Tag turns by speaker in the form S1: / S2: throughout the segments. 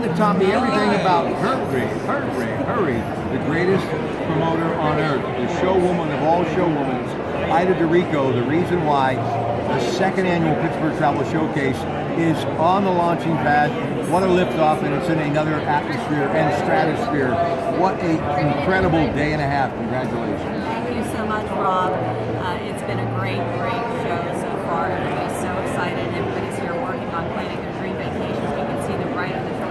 S1: that taught me everything about Hurt Ray, Hurt Ray, Hurry, the greatest promoter on earth, the showwoman of all showwomen, Ida DeRico, the reason why the second annual Pittsburgh Travel Showcase is on the launching pad. What a liftoff, and it's in another atmosphere and stratosphere. What an incredible day and a half. Congratulations.
S2: Thank you so much, Rob. Uh, it's been a great, great show so far. Everybody's so excited. Everybody's here working on planning their dream vacations. We can see them right on the Triple Vacation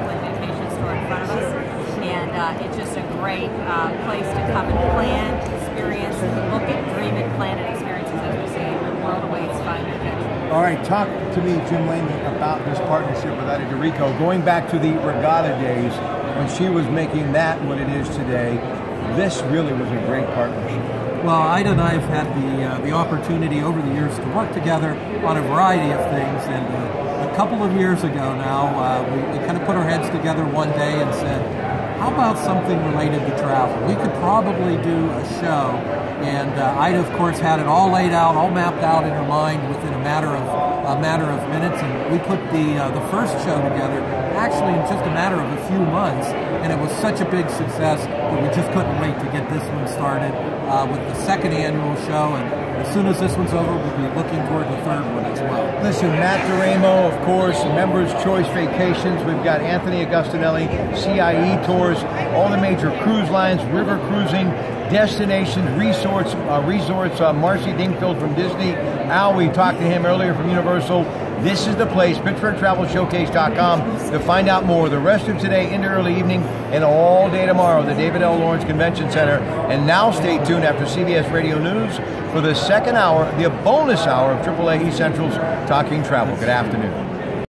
S2: Store in front of us. And uh, it's just a great uh, place to come and plan, experience, book it, dream it, plan it, experiences, as we say, the world awaits find your adventure.
S1: All right, talk to me, Jim Laney, about this partnership with Ida DeRico. Going back to the regatta days when she was making that what it is today, this really was a great partnership.
S3: Well, Ida and I have had the uh, the opportunity over the years to work together on a variety of things, and uh, a couple of years ago now, uh, we, we kind of put our heads together one day and said, "How about something related to travel? We could probably do a show." And uh, Ida, of course, had it all laid out, all mapped out in her mind within a matter of a matter of minutes, and we put the uh, the first show together actually in just a matter of a few months, and it was such a big success that we just couldn't wait to get this one started uh, with the second annual show. And as soon as this one's over, we'll be looking toward the
S1: Listen, Matt DeRamo, of course, Members Choice Vacations. We've got Anthony Agostinelli, CIE Tours, all the major cruise lines, river cruising, destinations, resorts, uh, resorts. Uh, Marcy Dingfield from Disney. Al, we talked to him earlier from Universal. This is the place, PittsburghTravelShowcase.com, to find out more. The rest of today into early evening and all day tomorrow, the David L. Lawrence Convention Center. And now stay tuned after CBS Radio News for the second hour, the bonus hour of AAA Central's Talking Travel. Good afternoon.